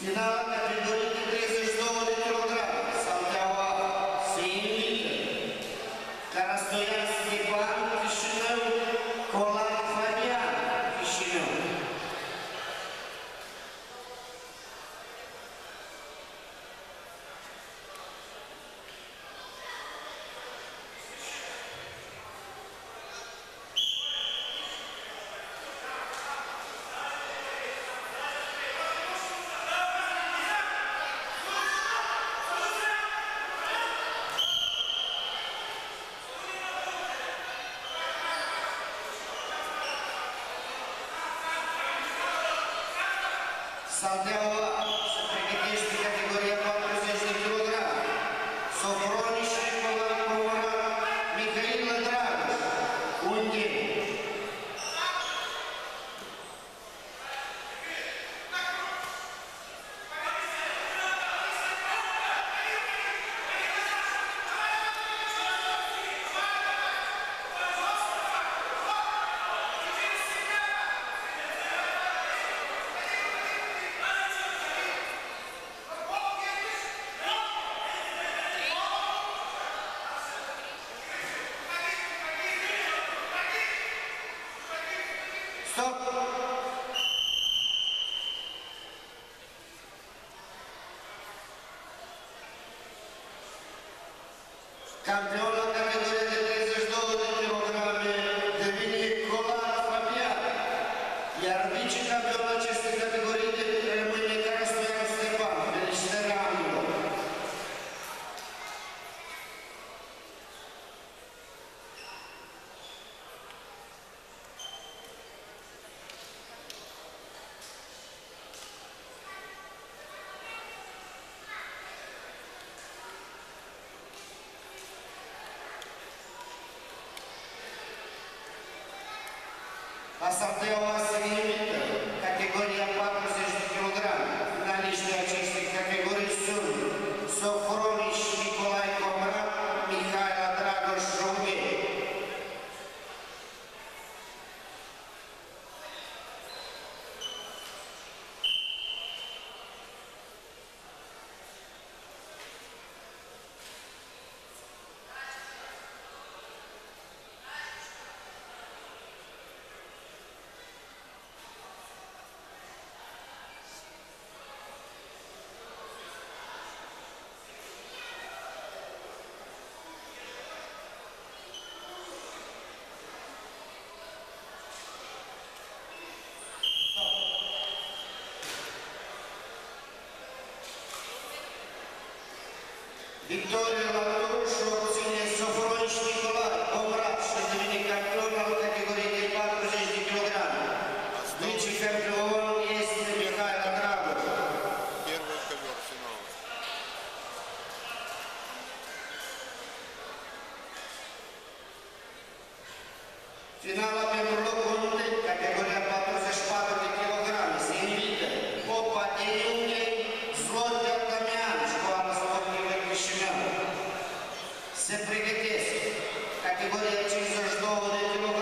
De 32 de kg. Salteaua Seimită. Carastoian Stepan, Sabe Passo. Campione alla categoria del 32 kg De Vini Colar Fabiano. Gli arbici campione a questa categoria. As até Вікторію Лавровишу оцінює Софорович Ніколай, побравши замінника Артема у категорії 2 тисячі кілограмів. Вичифем Кривован є Михайло Крабов. Перший се привеќе категорија чизо што одетило